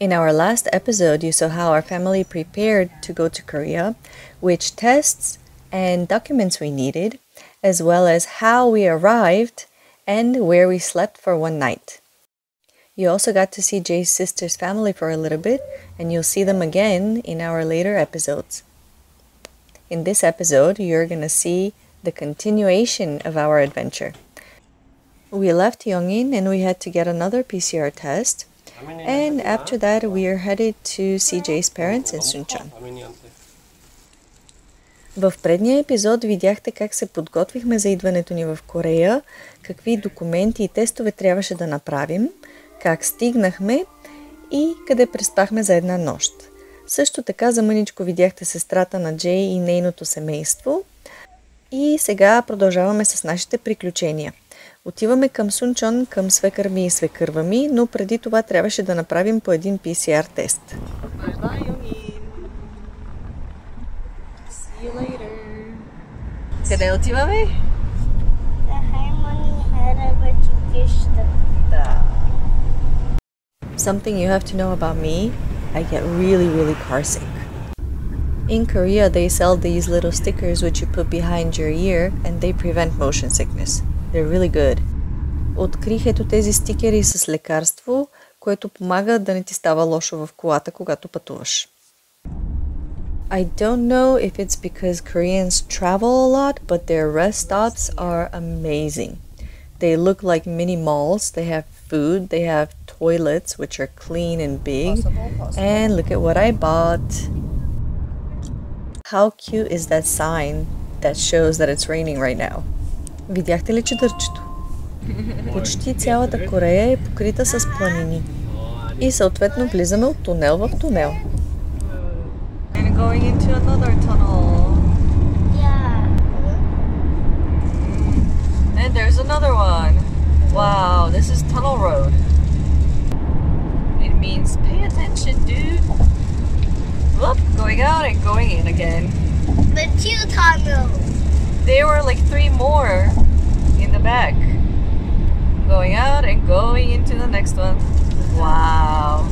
In our last episode, you saw how our family prepared to go to Korea, which tests and documents we needed, as well as how we arrived and where we slept for one night. You also got to see Jay's sister's family for a little bit, and you'll see them again in our later episodes. In this episode, you're going to see the continuation of our adventure. We left Yongin and we had to get another PCR test and after that, we are headed to CJ's parents in Suncheon. В предния епизод видяхте как се подготвихме за идването ни в Корея, какви документи и тестове трябваше да направим, как стигнахме и къде преспахме за една нощ. Също така за мъничко видяхте сестрата на Джей и нейното семейство. И сега продължаваме с нашите приключения – Отиваме към Сунчон, към свекър ми и свекърва ми, но преди това трябваше да направим по един PCR тест. Къде отиваме? Да. Something you have to know about me, I get really, really carsick. In Korea, they sell these little stickers which you put behind your ear and they prevent motion sickness. They're really good. Открих ето тези стикери с лекарство, което помага да не ти става лошо в колата, когато пътуваш. I don't know if it's because Koreans travel a lot, but their rest stops are amazing. They look like mini malls. They have food, they have toilets, which are clean and big. Possible, possible. And look at what I bought. How cute is that sign that shows that it's raining right now? Видяхте ли чадърчето? Почти цялата Корея е покрита с планини. И съответно влизаме от тунел в тунел. Going into another tunnel. Yeah. And there's another one. Wow, this is tunnel road. It means pay attention, dude. Whoop, going out and going in again. The two tunnels. There were like three more in the back. Going out and going into the next one. Wow.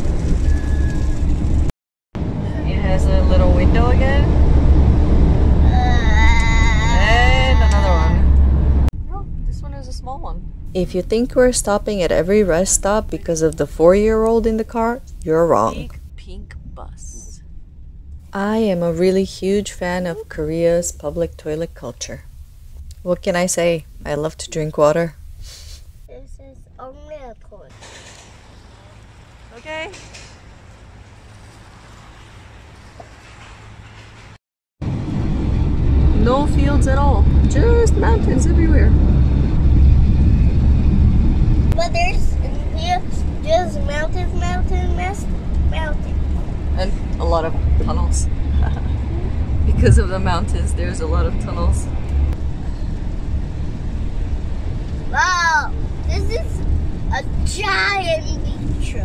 Window again. And another one. Oh, this one is a small one. If you think we're stopping at every rest stop because of the four-year-old in the car, you're wrong. Big pink bus. I am a really huge fan of Korea's public toilet culture. What can I say? I love to drink water. This is only a toilet. Okay. No fields at all, just mountains everywhere. But there's just mountain, mountain, mountain and a lot of tunnels. because of the mountains, there's a lot of tunnels. Wow, this is a giant beach.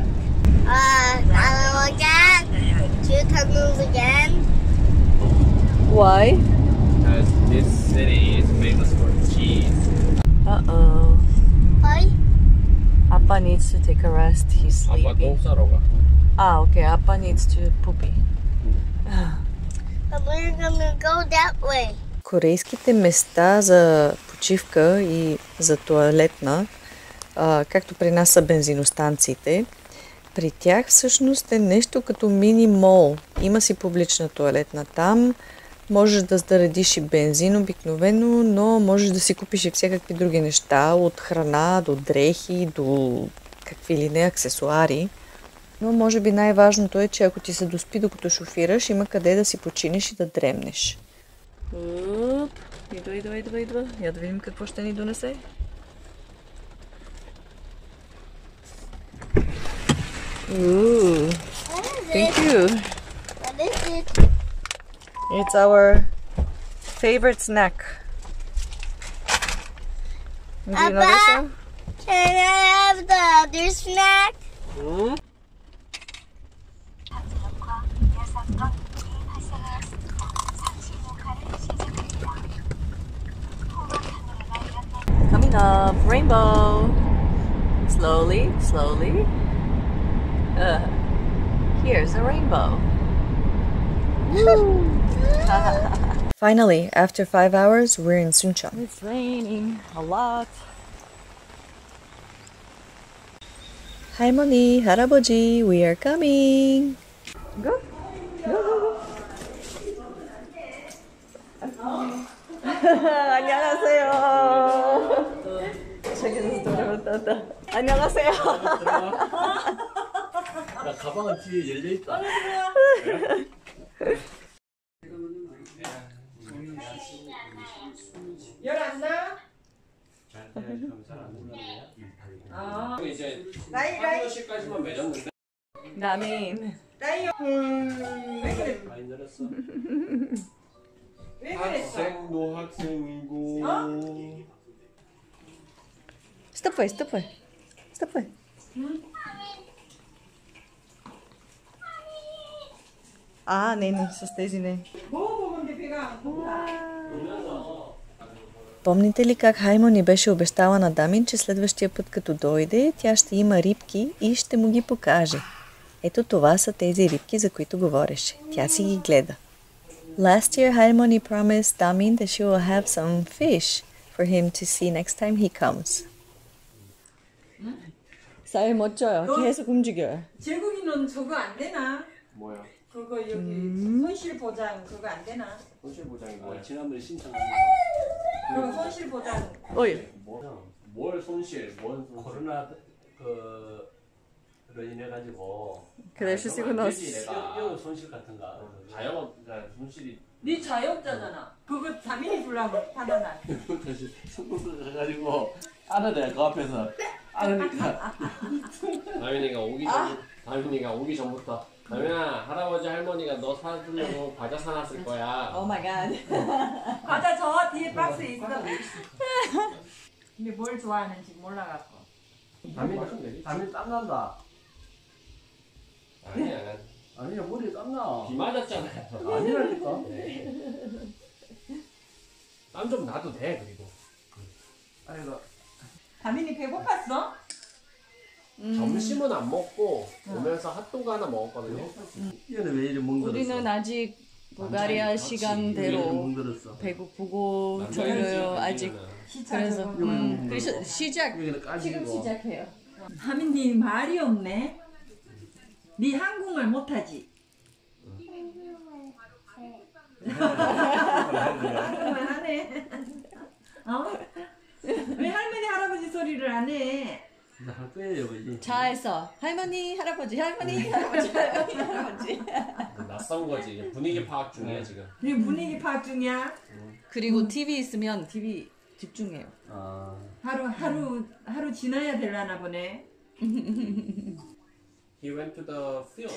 Uh, tunnel again, two tunnels again. Why? This city is famous for cheese. Uh-oh. Why? Appa needs to take a rest. He's sleepy. Ah, okay. Appa needs to poopy. But we're gonna go that way. Корейските места за почивка и за туалетна, а, както при нас са бензиностанциите, при тях всъщност е нещо като мини мол. Има си публична туалетна там, можеш да заредиш и бензин обикновено, но можеш да си купиш и всякакви други неща, от храна до дрехи, до какви ли не аксесуари. Но може би най-важното е, че ако ти се доспи докато шофираш, има къде да си починеш и да дремнеш. Оп, идва, идва, идва, идва. Я да видим какво ще ни донесе. Ooh, thank you. What is it? It's our favorite snack. Papa, can I have the other snack? 응? Coming up, rainbow. Slowly, slowly. Uh, here's a rainbow. Finally, after five hours, we're in Suncheon. It's raining a lot. 할머니, 할아버지, we are coming. Go, go, go, go. 안녕하세요. 저기서 들어갔다 왔다. 안녕하세요. 야 가방은 뒤에 열려 있다. 열안 나? 네. 네, 아. 이제 라이 라이. 3시까지만 맺었는데 나민. 라이 음왜 그래? 많이 늘었어. 왜 그랬어? 학생도 학생이고. 어? 스톱해 스톱해. 스톱해. 아 네네. 소스테이지네. 뭐 먹었는데 배가 안 고파 울면서 Помните ли как Хаймони беше обещала на Дамин, че следващия път като дойде, тя ще има рибки и ще му ги покаже? Ето това са тези рибки, за които говореше. Тя си ги гледа. Last year, Harmony promised Damin that she will have some fish for him to see next time he comes. 쌀 멋져요. 계속 움직여요. 제국이는 저거 안 되나? 뭐야? 그거 여기 손실 보장 그거 안 되나? 손실 보장이 뭐야? 지난번에 신청한 그거 손실 보장 어이. 뭐? 뭘 손실? 뭔 코로나 그로 인해 가지고. 그래, 넣었어. 요 손실 같은 거. 자영업 그러니까 손실이 네 자영업자잖아. 그거 다민이 불라고 하나나. 다시 손금 가가지고 아는 애그 앞에서 아는니까 다민이가 오기 전 다민이가 오기 전부터 다민아 할아버지 할머니가 너 사주려고 과자 사놨을 거야. Oh my god. 과자 저 뒤에 박스 있어. 근데 뭘 좋아하는지 몰라갖고. 다민이 담이 땀 난다. 아니야 아니야, 머리에 땀나. 비 맞았잖아요. 아니라니까. 땀 좀 나도 돼 그리고 아니, 나, 다민이 배고팠어? 점심은 안 먹고 오면서 핫도그 하나 먹었거든요. 얘는 왜 이리 멍들었어? 우리는 아직 불가리아 시간대로 멍들었어? 배고프고 졸려요 아직 그래서. 음, 그래서 시작 여기는 까지고. 지금 시작해요. 다민이 말이 없네. 네 한국말 못하지? 한국말 하네. 어? 왜 할머니 할아버지 소리를 안 해? 거예요, 이제. 잘했어. 할머니, 할아버지, 할머니, 할아버지, 할머니, 할아버지. 낯선 거지 분위기 파악 중이야 지금. 네 분위기 파악 중이야. 그리고 TV 있으면 TV 집중해요. 아, 하루 하루 하루 지나야 되려나 보네. He went to the field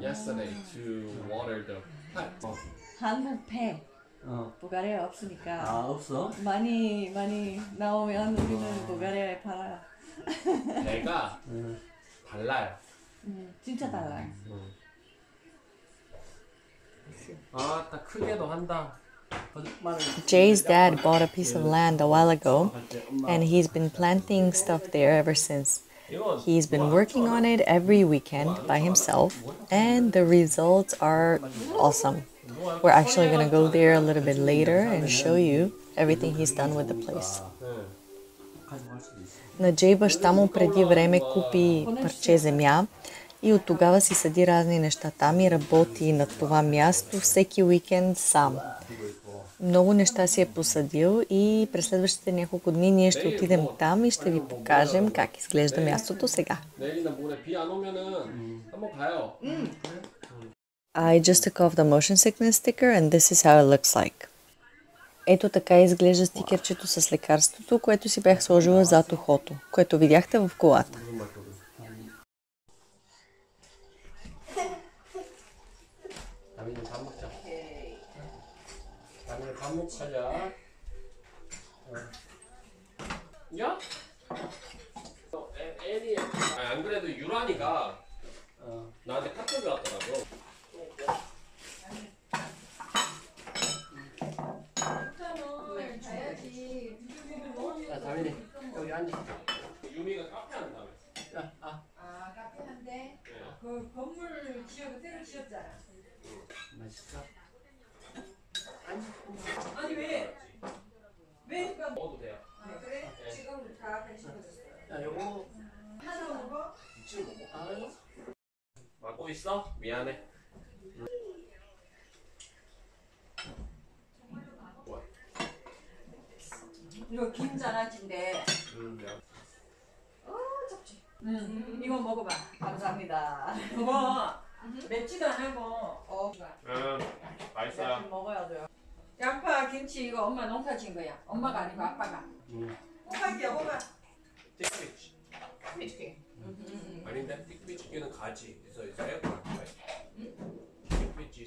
yesterday to water the plant. 어. 한국 배 어. 불가리아 없으니까 아, 없어? 많이 많이 나오면 우리는 불가리아에 팔아요. 배가 응. 달라요. 음, 진짜 달라요. 아딱 크게도 한다. 거짓말을. Jay's dad bought a piece of land a while ago, and he's been planting stuff there ever since. 이거 He's been working on it every weekend by himself, and the results are awesome. We're actually going to go there a little bit later and show you everything he's done with the place. На Джей баща му преди време купи парче земя и от тогава си съди разни неща там и работи на това място всеки уикенд сам. Много неща си е посадил и през следващите няколко дни ние ще отидем там и ще ви покажем как изглежда мястото сега. I just took off the motion sickness sticker and this is how it looks like. Ето така изглежда стикерчето с лекарството, което си бях сложила зад ухото, което видяхте в колата. 다민이 밥 먹자. 다민이 밥 먹자자. 야? 어, 애, 애니 아니, 안 그래도 유란이가 어. 나한테 카톡이 왔더라고. 건물 지어서 새로 지었잖아. 맛있어. 아니 왜? 왜? 그러니까 먹어도 돼요. 아, 그래? 네. 지금 다 배식해줬어요. 야, 요거 하나 먹어? 지금 먹어. 아, 맡고 있어? 미안해. 뭐야? 이거 김장아찌인데. 음, 미안. 응. 이거 먹어봐. 감사합니다. 먹어. 맵지도 안 하고. 어. 음, 맛있어요. 먹어야 돼요. 양파, 김치 이거 엄마 농사 지은 거야. 엄마가 아니고 아빠가. 음. 호박이야 호박. 틱비치. 아닌데? 틱비치기는 가지. 그래서 이제 에어컨 할 거야. 틱비치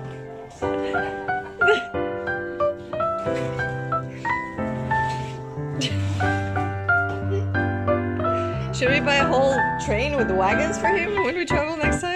train with wagons for him when we travel next time?